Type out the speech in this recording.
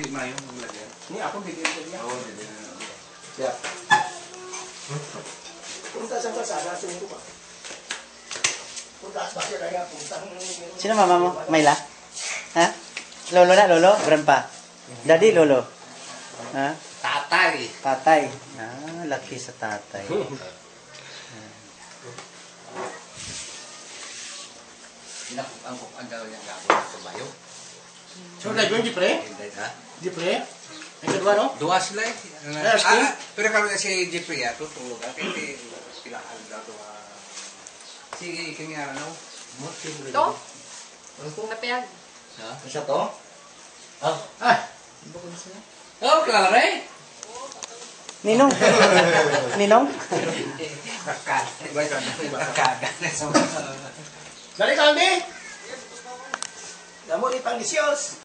Hindi mayo maglagyan. Ni ako bigyan ko niya. Oo, hindi na. Siya. Punta sa kalsada, sundo ka. Punta sa basya kaya puntang... Sino mama mo? Mayla? Ha? Lolo na, lolo? Grandpa? Daddy, lolo? Ha? Tatay! Tatay? Ah, laki sa tatay. Pinakupang ko ang gawin niyang gagawin sa bayo. So, lagi yun, di pre? Hindi ha? Di pre? Ay, kadwa, no? Dua sila eh. Ah, sige. Ah, pero kami si Jeffrey ah, tutulog ah. Kasi sila ang gagawa. Sige, kanya ano? Ito? Kung napiyag. Ha? Siya to? Ah. Ah. Oh, klare! Ninong? Ninong? Bakad. Bakad. Dali, Candy! Damo ni Pangisios.